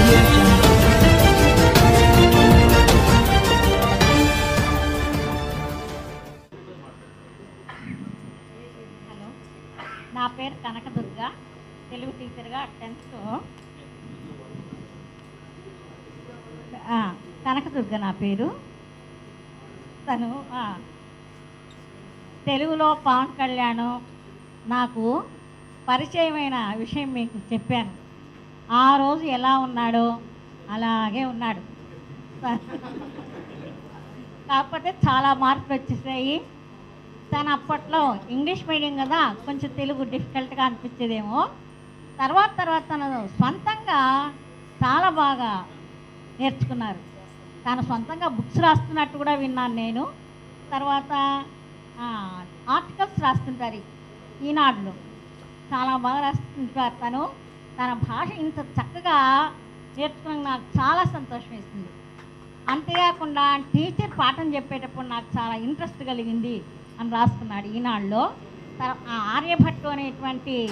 Hello. నా పేరు కనకదుర్గ. తెలుగు టీచర్గా టెన్త్. కనకదుర్గ నా పేరు. తను తెలుగులో పవన్ కళ్యాణ్ నాకు పరిచయమైన విషయం మీకు చెప్పాను. ఆ రోజు ఎలా ఉన్నాడో అలాగే ఉన్నాడు. కాకపోతే చాలా మార్పులు వచ్చేసాయి. తను అప్పట్లో ఇంగ్లీష్ మీడియం కదా కొంచెం తెలుగు డిఫికల్ట్గా అనిపించేదేమో. తర్వాత తర్వాత తను సొంతంగా చాలా బాగా నేర్చుకున్నారు. తను సొంతంగా బుక్స్ రాస్తున్నట్టు కూడా విన్నాను నేను. తర్వాత ఆర్టికల్స్ రాస్తుంటారు ఈనాడులో. చాలా బాగా రాస్తుంటారు తను. తన భాష ఇంత చక్కగా నేర్చుకుని నాకు చాలా సంతోషం వేసింది. అంతేకాకుండా టీచర్ పాఠం చెప్పేటప్పుడు నాకు చాలా ఇంట్రెస్ట్ కలిగింది అని రాసుకున్నాడు. ఈనాడులో తర్- ఆ ఆర్యభట్టు అనేటువంటి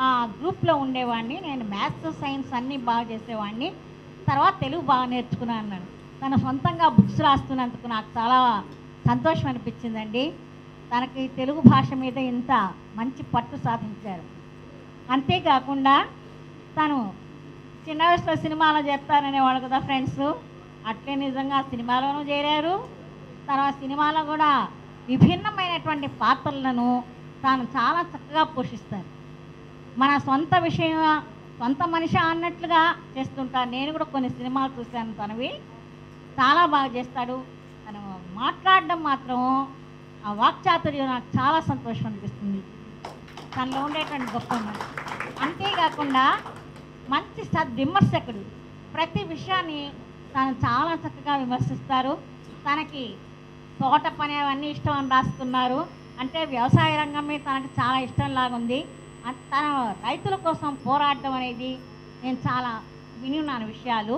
ఆ గ్రూప్లో ఉండేవాడిని. నేను మ్యాథ్స్ సైన్స్ అన్నీ బాగా చేసేవాడిని. తర్వాత తెలుగు బాగా నేర్చుకున్నాను అన్నాడు. తన సొంతంగా బుక్స్ రాస్తున్నందుకు నాకు చాలా సంతోషం అనిపించిందండి. తనకి తెలుగు భాష మీద ఇంత మంచి పట్టు సాధించారు. అంతేకాకుండా తను చిన్న వయసులో సినిమాలో చెప్తారనేవాడు కదా ఫ్రెండ్స్. అట్లే నిజంగా సినిమాలోనూ చేరారు. తర్వాత సినిమాలో కూడా విభిన్నమైనటువంటి పాత్రలను తాను చాలా చక్కగా పోషిస్తారు. మన సొంత విషయం సొంత మనిషి అన్నట్లుగా చేస్తుంటారు. నేను కూడా కొన్ని సినిమాలు చూశాను తనవి. చాలా బాగా చేస్తాడు. తను మాట్లాడడం మాత్రం ఆ వాక్చాతుర్యం నాకు చాలా సంతోషం అనిపిస్తుంది. తనలో ఉండేటువంటి గొప్ప అంతేకాకుండా మంచి సద్విమర్శకుడు ప్రతి విషయాన్ని తను చాలా చక్కగా విమర్శిస్తారు. తనకి తోట పని అవన్నీ ఇష్టం అని రాసుకున్నారు అంటే వ్యవసాయ రంగం మీద తనకు చాలా ఇష్టం లాగుంది. తన రైతుల కోసం పోరాడడం అనేది నేను చాలా విని ఉన్నాను విషయాలు.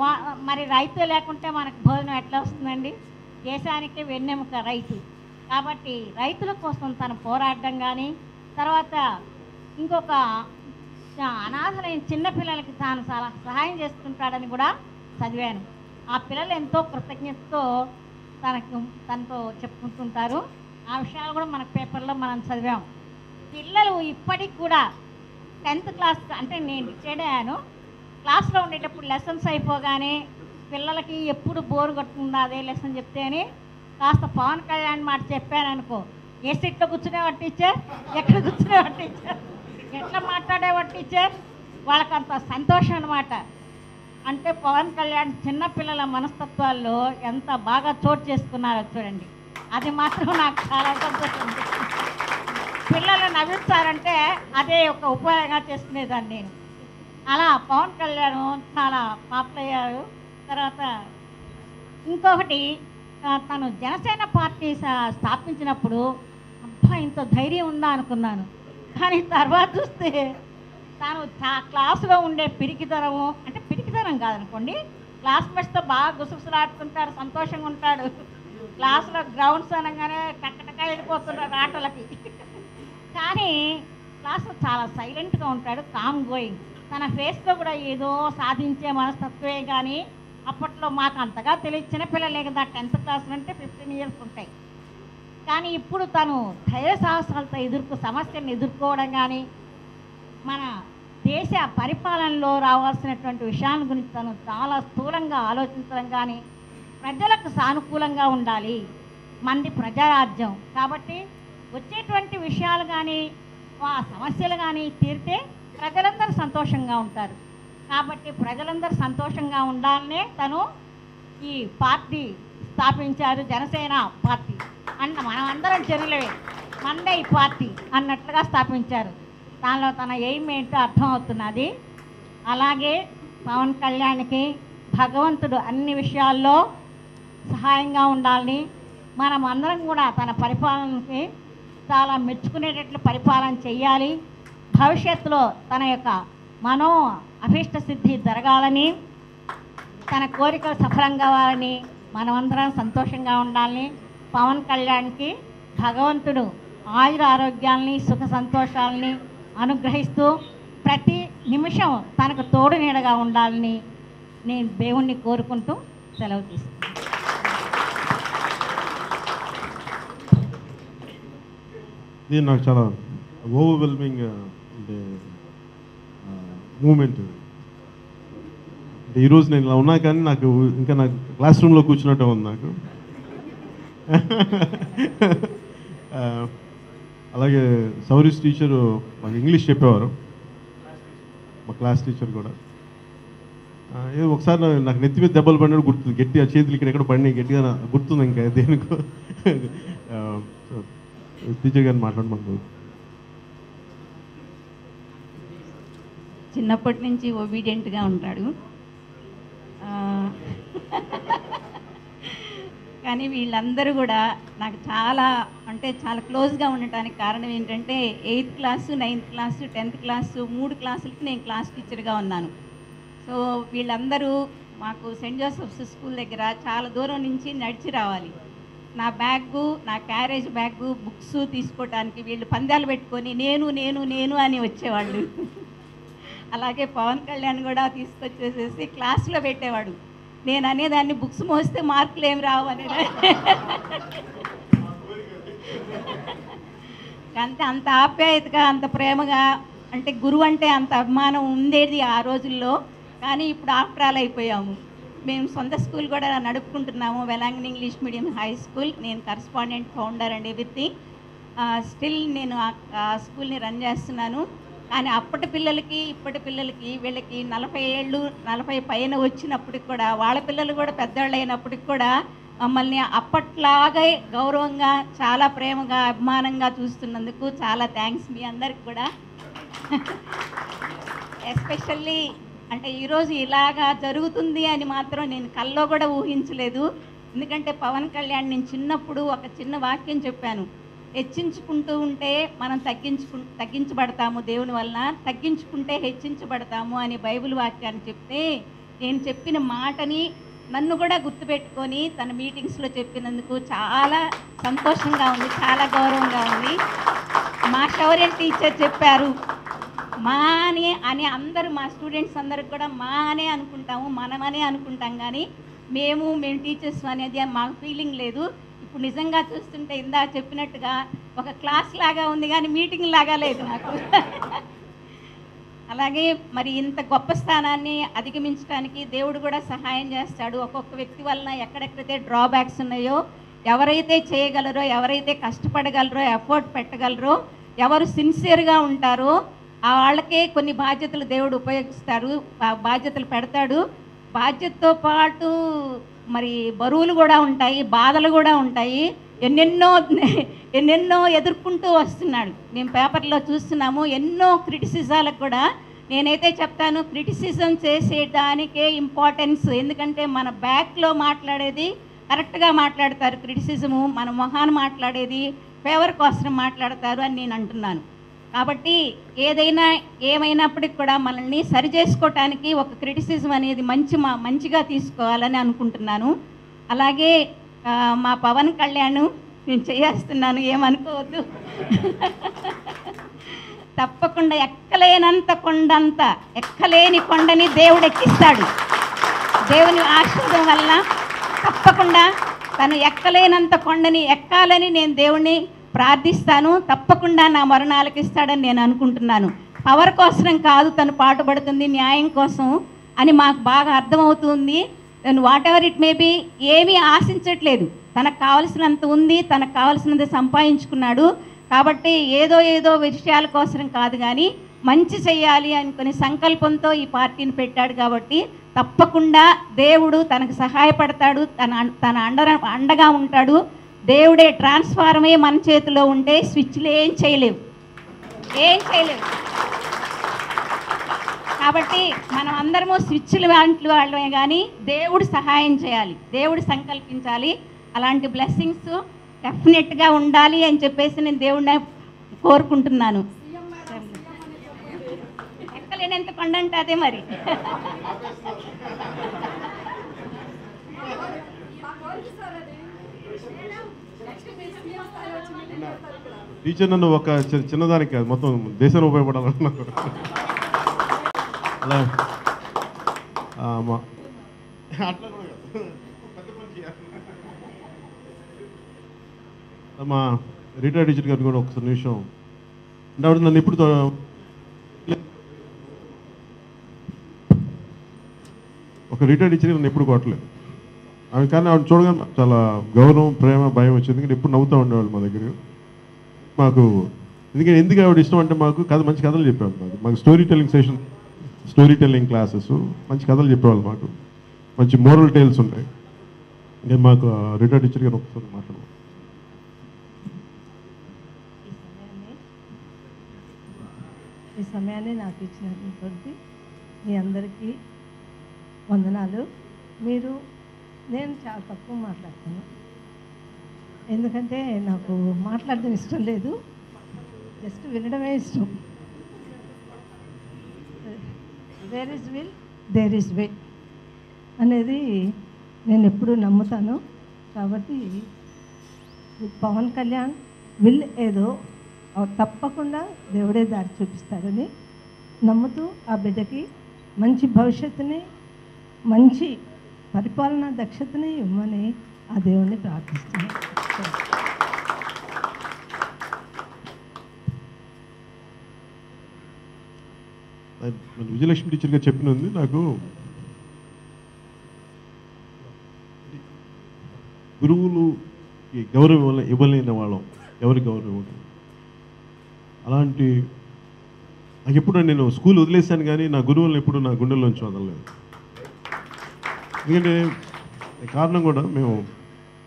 వా మరి రైతు లేకుంటే మనకు భోజనం ఎట్లా వస్తుందండి? దేశానికి వెన్నెముక రైతు. కాబట్టి రైతుల కోసం తను పోరాడడం కానీ తర్వాత ఇంకొక అనాథలైన చిన్నపిల్లలకి తాను చాలా సహాయం చేస్తుంటాడని కూడా చదివాను. ఆ పిల్లలు ఎంతో కృతజ్ఞతతో తనకు తనతో చెప్పుకుంటుంటారు. ఆ విషయాలు కూడా మన పేపర్లో మనం చదివాం. పిల్లలు ఇప్పటికి కూడా టెన్త్ క్లాస్ అంటే నేను రిటైర్డ్ అయ్యాను. క్లాస్లో ఉండేటప్పుడు లెసన్స్ అయిపోగానే పిల్లలకి ఎప్పుడు బోరు కొట్టుకుందా అదే లెసన్ చెప్తే అని కాస్త పవన్ కళ్యాణ్ మాట చెప్పాను అనుకో. ఏ సీట్లో కూర్చునేవాడు టీచర్? ఎక్కడ కూర్చునేవాడు టీచర్? ఎట్లా మాట్లాడేవాడు టీచర్? వాళ్ళకి అంత సంతోషం అనమాట అంటే పవన్ కళ్యాణ్ చిన్నపిల్లల మనస్తత్వాల్లో ఎంత బాగా చోటు చేసుకున్నారో చూడండి. అది మాత్రం నాకు చాలా సంతోషం. పిల్లలు నవ్విస్తారంటే అదే ఒక ఉపాయంగా చేసుకునేదాన్ని నేను. అలా పవన్ కళ్యాణ్ చాలా పాపులర్ అయ్యారు. తర్వాత ఇంకొకటి తను జనసేన పార్టీ స్థాపించినప్పుడు అబ్బా ఇంత ధైర్యం ఉందా అనుకున్నాను. కానీ తర్వాత చూస్తే తాను క్లాసులో ఉండే పిరికితనము అంటే పిరికితనం కాదనుకోండి క్లాస్మేట్స్తో బాగా గుసగుసలాడుతుంటాడు సంతోషంగా ఉంటాడు. క్లాసులో గ్రౌండ్స్ అనగానే టక్కటక్క వెళ్ళిపోతుంటాడు ఆటలకి. కానీ క్లాస్లో చాలా సైలెంట్గా ఉంటాడు కామ్ గోయింగ్. తన ఫేస్లో కూడా ఏదో సాధించే మనస్తత్వే కానీ అప్పట్లో మాకు అంతగా తెలియచిన పిల్లలే కదా టెన్త్ క్లాస్ అంటే ఫిఫ్టీన్ ఇయర్స్ ఉంటాయి. కానీ ఇప్పుడు తను ధైర్య సాహసాలతో ఎదుర్కొ సమస్యలను ఎదుర్కోవడం కానీ మన దేశ పరిపాలనలో రావాల్సినటువంటి విషయాల గురించి తను చాలా స్థూలంగా ఆలోచించడం కానీ ప్రజలకు సానుకూలంగా ఉండాలి. మంది ప్రజారాజ్యం. కాబట్టి వచ్చేటువంటి విషయాలు కానీ ఆ సమస్యలు కానీ తీరితే ప్రజలందరూ సంతోషంగా ఉంటారు. కాబట్టి ప్రజలందరూ సంతోషంగా ఉండాలనే తను ఈ పార్టీ స్థాపించారు జనసేన పార్టీ. అన్న మనమందరం చెరువులవే మండే మందే ఈ పార్టీ అన్నట్లుగా స్థాపించారు. దానిలో తన ఎయిమ్ ఏంటో అర్థమవుతున్నది అలాగే పవన్ కళ్యాణ్కి భగవంతుడు అన్ని విషయాల్లో సహాయంగా ఉండాలని మనం అందరం కూడా తన పరిపాలనకి చాలా మెచ్చుకునేటట్లు పరిపాలన చేయాలి భవిష్యత్తులో తన యొక్క మనో అభీష్ట సిద్ధి జరగాలని తన కోరికలు సఫలం కావాలని మనమందరం సంతోషంగా ఉండాలని పవన్ కళ్యాణ్కి భగవంతుడు ఆయుర ఆరోగ్యాల్ని సుఖ సంతోషాలని అనుగ్రహిస్తూ ప్రతి నిమిషం తనకు తోడు నీడగా ఉండాలని నేను దేవుణ్ణి కోరుకుంటూ సెలవు తీసుకున్నాను ఇది నాకు చాలా ఓవర్వెల్మింగ్ uh, అంటే మూమెంట్ అంటే ఈరోజు నేను ఇలా ఉన్నా కానీ నాకు ఇంకా నాకు క్లాస్ రూమ్లో కూర్చున్నట్టే ఉంది నాకు. అలాగే సౌరీస్ టీచరు మాకు ఇంగ్లీష్ చెప్పేవారు. మా క్లాస్ టీచర్ కూడా. ఏదో ఒకసారి నాకు నెత్తి మీద దెబ్బలు పడినట్టు గుర్తుంది. గట్టిగా చేతులు ఇక్కడ ఎక్కడ పడినాయి. గట్టిగా గుర్తుంది ఇంకా దేనికో టీచర్ గారిని మాట్లాడమని చిన్నప్పటి నుంచి ఒబీడియంట్గా ఉంటాడు. కానీ వీళ్ళందరూ కూడా నాకు చాలా అంటే చాలా క్లోజ్గా ఉండటానికి కారణం ఏంటంటే eighth class ninth class tenth class మూడు క్లాసులకి నేను క్లాస్ టీచర్గా ఉన్నాను. సో వీళ్ళందరూ మాకు సెయింట్ జోసెఫ్స్ స్కూల్ దగ్గర చాలా దూరం నుంచి నడిచి రావాలి. నా బ్యాగు నా క్యారేజ్ బ్యాగు బుక్స్ తీసుకోవటానికి వీళ్ళు పందాలు పెట్టుకొని నేను నేను నేను అని వచ్చేవాళ్ళు. అలాగే పవన్ కళ్యాణ్ కూడా తీసుకొచ్చేసేసి క్లాస్లో పెట్టేవాడు. నేను అనేదాన్ని బుక్స్ మోస్తే మార్కులు ఏమి రావు అనేదాన్ని అంతే అంత ఆప్యాయతగా అంత ప్రేమగా అంటే గురువు అంటే అంత అభిమానం ఉండేది ఆ రోజుల్లో. కానీ ఇప్పుడు ఆఫ్టర్ అయిపోయాము. మేము సొంత స్కూల్ కూడా నడుపుకుంటున్నాము. వెలాంగన్ ఇంగ్లీష్ మీడియం హై స్కూల్. నేను correspondent founder and everything. Still నేను ఆ స్కూల్ని రన్ చేస్తున్నాను. కానీ అప్పటి పిల్లలకి ఇప్పటి పిల్లలకి వీళ్ళకి నలభై ఏళ్ళు నలభై పైన వచ్చినప్పటికి కూడా వాళ్ళ పిల్లలు కూడా పెద్దవాళ్ళు అయినప్పటికి కూడా మమ్మల్ని అప్పట్లాగే గౌరవంగా చాలా ప్రేమగా అభిమానంగా చూస్తున్నందుకు చాలా థ్యాంక్స్ మీ అందరికి కూడా. ఎస్పెషల్లీ అంటే ఈరోజు ఇలాగా జరుగుతుంది అని మాత్రం నేను కల్లో కూడా ఊహించలేదు. ఎందుకంటే పవన్ కళ్యాణ్ నేను చిన్నప్పుడు ఒక చిన్న వాక్యం చెప్పాను. హెచ్చించుకుంటూ ఉంటే మనం తగ్గించుకు తగ్గించబడతాము. దేవుని వలన తగ్గించుకుంటే హెచ్చించబడతాము అని బైబిల్ వాక్యాన్ని చెప్తే నేను చెప్పిన మాటని నన్ను కూడా గుర్తుపెట్టుకొని తన మీటింగ్స్లో చెప్పినందుకు చాలా సంతోషంగా ఉంది చాలా గౌరవంగా ఉంది. మా శౌర్యం టీచర్ చెప్పారు మా అని అని అందరూ మా స్టూడెంట్స్ అందరికి కూడా మా అనే అనుకుంటాము మనమనే అనుకుంటాం. కానీ మేము మేము టీచర్స్ అనేది మాకు ఫీలింగ్ లేదు. ఇప్పుడు నిజంగా చూస్తుంటే ఇందా చెప్పినట్టుగా ఒక క్లాస్ లాగా ఉంది కానీ మీటింగ్ లాగా లేదు నాకు. అలాగే మరి ఇంత గొప్ప స్థానాన్ని అధిగమించడానికి దేవుడు కూడా సహాయం చేస్తాడు. ఒక్కొక్క వ్యక్తి వలన ఎక్కడెక్కడైతే డ్రాబ్యాక్స్ ఉన్నాయో ఎవరైతే చేయగలరో ఎవరైతే కష్టపడగలరో ఎఫర్ట్ పెట్టగలరో ఎవరు సిన్సియర్గా ఉంటారో ఆ వాళ్ళకే కొన్ని బాధ్యతలు దేవుడు ఉపయోగిస్తారు బాధ్యతలు పెడతాడు. బాధ్యతతో పాటు మరి బరువులు కూడా ఉంటాయి బాధలు కూడా ఉంటాయి. ఎన్నెన్నో ఎన్నెన్నో ఎదుర్కొంటూ వస్తున్నాడు. మేము పేపర్లో చూస్తున్నాము ఎన్నో క్రిటిసిజాలకు కూడా నేనైతే చెప్తాను క్రిటిసిజం చేసేదానికే ఇంపార్టెన్స్. ఎందుకంటే మన బ్యాక్లో మాట్లాడేది కరెక్ట్గా మాట్లాడతారు. క్రిటిసిజము మన మొహాన్ని మాట్లాడేది ఫేవర్ కోసం మాట్లాడతారు అని నేను అంటున్నాను. కాబట్టి ఏదైనా ఏమైనప్పటికి కూడా మనల్ని సరి చేసుకోవటానికి ఒక క్రిటిసిజం అనేది మంచి మా మంచిగా తీసుకోవాలని అనుకుంటున్నాను. అలాగే మా పవన్ కళ్యాణ్ నేను చేస్తున్నాను ఏమనుకోవద్దు. తప్పకుండా ఎక్కలేనంత కొండంత ఎక్కలేని కొండని దేవుడు ఎక్కిస్తాడు. దేవుని ఆశీర్వాదం వల్ల తప్పకుండా తను ఎక్కలేనంత కొండని ఎక్కాలని నేను దేవుణ్ణి ప్రార్థిస్తాను తప్పకుండా నా మరణాలకు ఇస్తాడని నేను అనుకుంటున్నాను. పవర్ కోసం కాదు తను పాటుపడుతుంది న్యాయం కోసం అని మాకు బాగా అర్థమవుతుంది. నేను whatever it may be ఏమీ ఆశించట్లేదు. తనకు కావలసినంత ఉంది తనకు కావలసినంత సంపాదించుకున్నాడు. కాబట్టి ఏదో ఏదో విషయాల కోసం కాదు కానీ మంచి చేయాలి అనుకునే సంకల్పంతో ఈ పార్టీని పెట్టాడు కాబట్టి తప్పకుండా దేవుడు తనకు సహాయపడతాడు తన తన అండ అండగా ఉంటాడు. దేవుడే ట్రాన్స్ఫార్మే మన చేతిలో ఉంటే స్విచ్లు ఏం చేయలేవు. ఏం చేయలేవు. కాబట్టి మనం అందరము స్విచ్లు లాంటి వాళ్ళమే కానీ దేవుడు సహాయం చేయాలి. దేవుడు సంకల్పించాలి. అలాంటి బ్లెస్సింగ్స్ డెఫినెట్గా ఉండాలి అని చెప్పేసి నేను దేవుడిని కోరుకుంటున్నాను. ఎక్కలేనంత కొండ అదే మరి. టీచర్ నన్ను ఒక చిన్నదానికి కాదు మొత్తం దేశాన్ని ఉపయోగపడాలన్నారు అలా. ఆ, మా అట్లా మా రిటైర్డ్ టీచర్ గారు కూడా ఒకసారి నిమిషం. అంటే ఆవిడ నన్ను ఇప్పుడు ఒక రిటైర్డ్ టీచర్ నన్ను ఎప్పుడు కొట్టలేదు. ఆమె కానీ ఆవిడ చూడగానే చాలా గౌరవం ప్రేమ భయం వచ్చింది. ఎందుకంటే ఎప్పుడు నవ్వుతూ ఉండేవాళ్ళు మా దగ్గర. మాకు ఎందుకంటే ఎందుకు ఆవిడ ఇష్టం అంటే మాకు కథ మంచి కథలు చెప్పేవాళ్ళు మాకు. మాకు story telling session story telling classes మంచి కథలు చెప్పేవాళ్ళు మాకు. మంచి మోరల్ టేల్స్ ఉంటాయి నేను మాకు రిటైర్డ్ టీచర్ గారు ఒకసారి మాట్లాడు ఈ సమయాన్ని నాకు ఇచ్చినటువంటి మీ అందరికీ వందనాలు. మీరు నేను చాలా తక్కువ మాట్లాడతాను. ఎందుకంటే నాకు మాట్లాడడం ఇష్టం లేదు. జస్ట్ వినడమే ఇష్టం. Where is will there is way అనేది నేను ఎప్పుడూ నమ్ముతాను. కాబట్టి పవన్ కళ్యాణ్ విల్ ఏదో తప్పకుండా దేవుడే దారి చూపిస్తాడని నమ్ముతూ ఆ బిడ్డకి మంచి భవిష్యత్తుని మంచి పరిపాలనా దక్షతని ఇవ్వమని ఆ దేవుణ్ణి ప్రార్థిస్తున్నాను విజయలక్ష్మి టీచర్ గారు చెప్పినది నాకు గురువులు ఈ గౌరవం ఇవ్వలే ఇవ్వలేని వాళ్ళం. ఎవరి గౌరవం ఇవ్వడం అలాంటి నాకు ఎప్పుడు నేను స్కూల్ వదిలేశాను కానీ నా గురువులను ఎప్పుడు నా గుండెల్లోంచి వదలలేదు. ఎందుకంటే కారణం కూడా మేము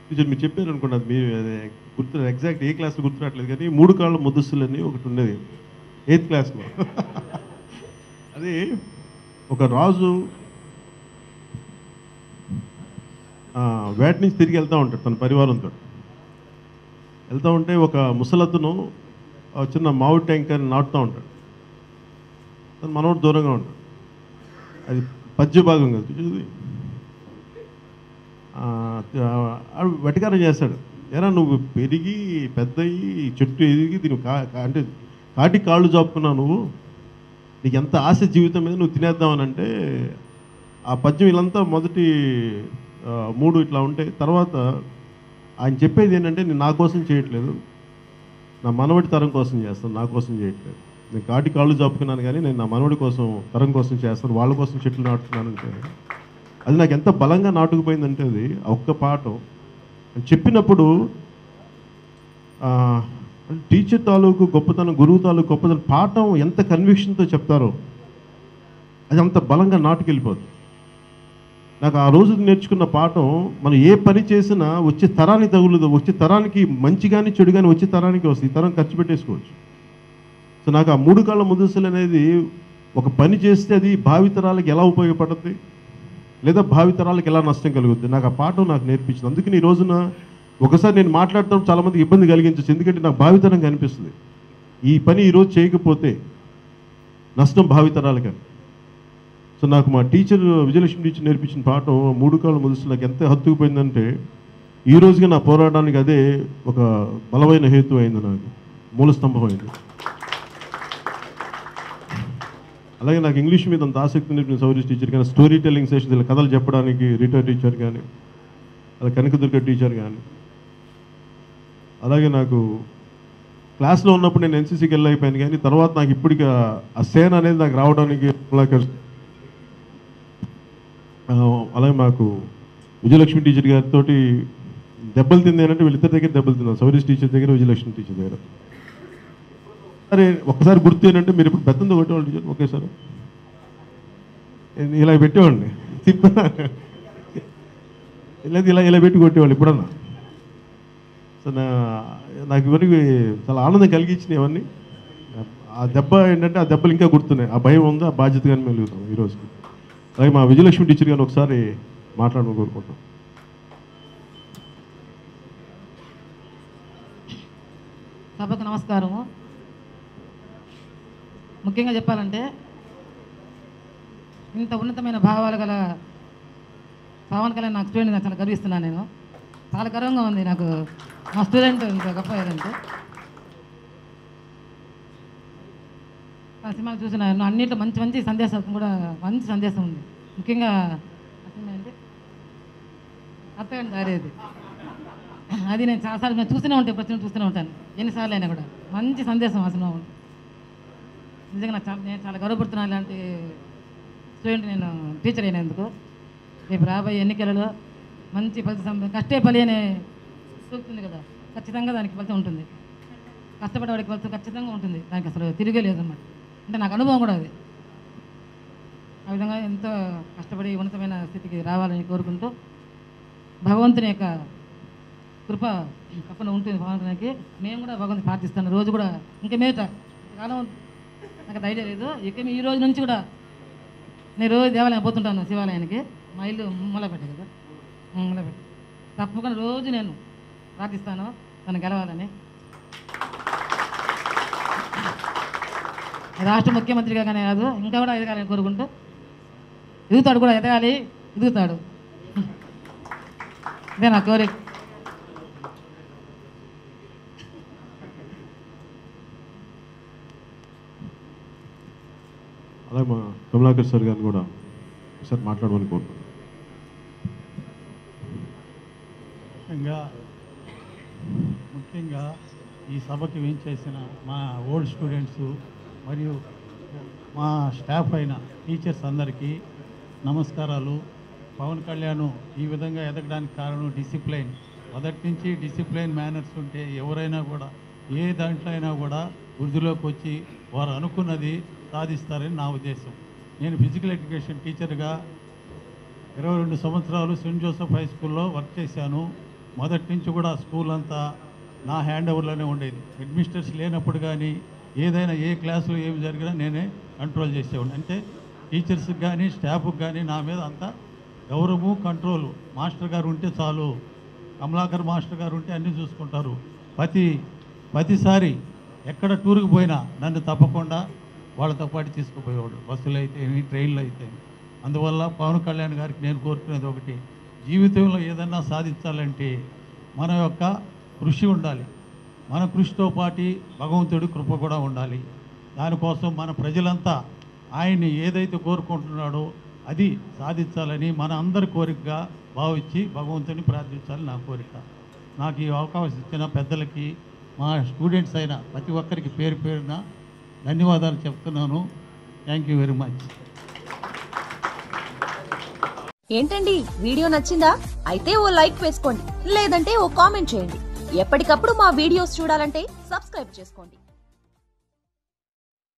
టీచర్ మీరు చెప్పారు అనుకోండి అది మీరు అదే గుర్తు ఎగ్జాక్ట్ ఏ క్లాస్లో గుర్తురావట్లేదు కానీ మూడు కాళ్ళ ముద్దుస్తులని ఒకటి ఉండేది ఎయిత్ క్లాస్లో అది ఒక రాజు వేట నుంచి తిరిగి వెళ్తూ ఉంటాడు తన పరివారంతో. వెళ్తూ ఉంటే ఒక ముసలతను ఆ చిన్న మామిడి టెంకాయని నాటుతూ ఉంటాడు. తను మనోడు దూరంగా ఉంటాడు. అది పద్య భాగం కదా చూసి వెటకారం చేస్తాడు. ఎరా నువ్వు పెరిగి పెద్దయి చెట్టు ఎదిగి దీని కా అంటే కాటి కాళ్ళు చాపుకున్నావు నువ్వు. నీకు ఎంత ఆశ జీవితం మీద నువ్వు తినేద్దామని అంటే ఆ పద్యం ఇలాంతా మొదటి మూడు ఇట్లా ఉంటాయి. తర్వాత ఆయన చెప్పేది ఏంటంటే నేను నా కోసం చేయట్లేదు. నా మనవడి తరం కోసం చేస్తాను. నా కోసం చేయట్లేదు. నేను కాటి కాళ్ళు చాపుకున్నాను కానీ నేను నా మనవడి కోసం తరం కోసం చేస్తాను. వాళ్ళ కోసం చెట్లు నాటుతున్నాను అంటే అది నాకు ఎంత బలంగా నాటుకుపోయిందంటే అది ఒక్క పాఠం. చెప్పినప్పుడు టీచర్ తాలూకు గొప్పతనం గురువు తాలూకు గొప్పతనం పాఠం ఎంత కన్విక్షన్తో చెప్తారో అది అంత బలంగా నాటుకెళ్ళిపోతుంది నాకు ఆ రోజు నేర్చుకున్న పాఠం మనం ఏ పని చేసినా వచ్చే తరానికి తగులదు వచ్చే తరానికి మంచి కానీ చెడు కానీ వచ్చే తరానికి వస్తుంది. ఈ తరం ఖర్చు పెట్టేసుకోవచ్చు. సో నాకు ఆ మూడు కాళ్ళ ముదుసలు అనేది ఒక పని చేస్తే అది భావితరాలకు ఎలా ఉపయోగపడుతుంది లేదా భావితరాలకు ఎలా నష్టం కలుగుద్ది? నాకు ఆ పాఠం నాకు నేర్పించింది. అందుకని ఈ రోజున ఒకసారి నేను మాట్లాడటం చాలామందికి ఇబ్బంది కలిగించచ్చు ఎందుకంటే నాకు భావితరం కనిపిస్తుంది ఈ పని ఈరోజు చేయకపోతే నష్టం భావితరాలకని సో నాకు మా టీచర్ విజయలక్ష్మి టీచర్ నేర్పించిన పాఠం మూడు కాళ్ళ ముదుసు నాకు ఎంత హత్తుకుపోయిందంటే ఈ రోజుగా నా పోరాటానికి అదే ఒక బలమైన హేతు అయింది నాకు. మూలస్తంభం అయింది. అలాగే నాకు ఇంగ్లీష్ మీద అంత ఆసక్తి నేర్పిన సౌరీష్ టీచర్ కానీ స్టోరీ టెల్లింగ్ సెషన్స్ ఇలా కథలు చెప్పడానికి రిటైర్ టీచర్ కానీ అలా కనకదుర్గ టీచర్ కానీ. అలాగే నాకు క్లాస్లో ఉన్నప్పుడు నేను ఎన్సీసీకి వెళ్ళి కానీ తర్వాత నాకు ఇప్పటికి ఆ- సేన్ అనేది నాకు రావడానికి అలాగే మాకు విజయలక్ష్మి టీచర్ గారితో దెబ్బలు తిందేనంటే వీళ్ళిద్దరి దగ్గర దెబ్బలు తిన్నాను సౌరీష్ టీచర్ దగ్గర విజయలక్ష్మి టీచర్ దగ్గర. సరే ఒకసారి గుర్తు ఏంటంటే మీరు ఇప్పుడు పెద్దంతో కొట్టేవాళ్ళు ఒకేసారి ఇలా పెట్టేవాడిని. తిప్ప లేదు ఇలా ఇలా పెట్టి కొట్టేవాళ్ళు ఇప్పుడన్నా. సో నా నాకు ఇవన్నీ చాలా ఆనందం కలిగించినాయి ఇవన్నీ. ఆ దెబ్బ ఏంటంటే ఆ దెబ్బలు ఇంకా గుర్తున్నాయి. ఆ భయం ఉంది? ఆ బాధ్యత కానీ మెలుగుతాం ఈరోజు అలాగే మా విజయలక్ష్మి టీచర్ గారిని ఒకసారి మాట్లాడమని కోరుకుంటాం సభకు నమస్కారము. ముఖ్యంగా చెప్పాలంటే ఇంత ఉన్నతమైన భావాలు గల పవన్ కళ్యాణ్ నాకు స్టూడెంట్ నాకు చాలా గర్విస్తున్నాను నేను. చాలా గర్వంగా ఉంది నాకు మా స్టూడెంట్ ఇంత గొప్ప ఏదంటే ఆ, సినిమాలు చూసిన అన్నింటిలో మంచి మంచి సందేశం కూడా మంచి సందేశం ఉంది. ముఖ్యంగా ఆ సినిమా ఏంటి అత్తగారిని దారేది అది నేను చాలాసార్లు నేను చూస్తూనే ఉంటాను ప్రతి చూస్తూనే ఉంటాను. ఎన్నిసార్లు అయినా కూడా మంచి సందేశం ఆ సినిమా నిజంగా నాకు చాలా నేను చాలా గర్వపడుతున్నాను ఇలాంటి స్టూడెంట్ నేను టీచర్ అయినందుకు. రేపు రాబోయే ఎన్నికలలో మంచి ఫలితం కష్టే ఫలి అనే సూక్తుంది కదా. ఖచ్చితంగా దానికి ఫలితం ఉంటుంది. కష్టపడేవాడికి ఫలితం ఖచ్చితంగా ఉంటుంది. దానికి అసలు తిరిగే లేదన్నమాట. అంటే నాకు అనుభవం కూడా అది. ఆ విధంగా ఎంతో కష్టపడి ఉన్నతమైన స్థితికి రావాలని కోరుకుంటూ భగవంతుని యొక్క కృప తప్పన ఉంటుంది. భగవంతునికి మేము కూడా భగవంతుని ప్రార్థిస్తాను. రోజు కూడా ఇంకా మీదట కాలం నాకు ఐడియా లేదు. ఇక ఈ రోజు నుంచి కూడా నేను రోజు దేవాలయం పోతుంటాను శివాలయానికి. మా ఇల్లు మూలపేట కదా. మూలపేట తప్పకుండా రోజు నేను ప్రార్థిస్తాను. తను గెలవాలని. రాష్ట్ర ముఖ్యమంత్రిగా కానీ కాదు ఇంకా కూడా ఎదగాలని కోరుకుంటూ ఎదుగుతాడు కూడా ఎదగాలి ఎదుగుతాడు. ఇదే నా కోరిక. అలాగే మా కమలాకర్ సార్ గారిని కూడా ఒకసారి మాట్లాడమని కోరుకుంటున్నాను. ముఖ్యంగా ముఖ్యంగా ఈ సభకి వేయించేసిన మా ఓల్డ్ స్టూడెంట్స్ మరియు మా స్టాఫ్ అయిన టీచర్స్ అందరికీ నమస్కారాలు. పవన్ కళ్యాణ్ ఈ విధంగా ఎదగడానికి కారణం డిసిప్లైన్. మొదటి నుంచి డిసిప్లైన్ మేనర్స్ ఉంటే ఎవరైనా కూడా ఏ దాంట్లో అయినా కూడా వృద్ధిలోకి వచ్చి వారు అనుకున్నది సాధిస్తారని నా ఉద్దేశం. నేను ఫిజికల్ ఎడ్యుకేషన్ టీచర్గా ఇరవై రెండు సంవత్సరాలు సెయింట్ జోసెఫ్ హై స్కూల్లో వర్క్ చేశాను. మొదటి నుంచి కూడా స్కూల్ అంతా నా హ్యాండ్ ఓవర్లోనే ఉండేది. అడ్మినిస్ట్రేషన్ లేనప్పుడు కానీ ఏదైనా ఏ క్లాసులో ఏమి జరిగినా నేనే కంట్రోల్ చేసేవాడిని. అంటే టీచర్స్కి కానీ స్టాఫ్కి కానీ నా మీద అంత గౌరవము కంట్రోలు మాస్టర్ గారు ఉంటే చాలు. కమలాకర్ మాస్టర్ గారు ఉంటే అన్నీ చూసుకుంటారు. ప్రతి ప్రతిసారి ఎక్కడ టూర్కి పోయినా నన్ను తప్పకుండా వాళ్ళతో పాటు తీసుకుపోయేవాడు. బస్సులు అయితే ట్రైన్లు అయితే అందువల్ల పవన్ కళ్యాణ్ గారికి నేను కోరుకునేది ఒకటి జీవితంలో ఏదన్నా సాధించాలంటే మన యొక్క కృషి ఉండాలి. మన కృషితో పాటు భగవంతుడి కృప కూడా ఉండాలి. దానికోసం మన ప్రజలంతా ఆయన్ని ఏదైతే కోరుకుంటున్నాడో అది సాధించాలని మన అందరి కోరికగా భావించి భగవంతుని ప్రార్థించాలని నా కోరిక. నాకు ఈ అవకాశం ఇచ్చిన పెద్దలకి మా స్టూడెంట్స్ అయిన ప్రతి ఒక్కరికి పేరు పేరున ధన్యవాదాలు చెప్తున్నాను. థ్యాంక్ యూ వెరీ మచ్ ఏంటండి? వీడియో నచ్చిందా? అయితే ఓ లైక్ వేసుకోండి. లేదంటే ఓ కామెంట్ చేయండి. ఎప్పటికప్పుడు మా వీడియోస్ చూడాలంటే సబ్స్క్రైబ్ చేసుకోండి.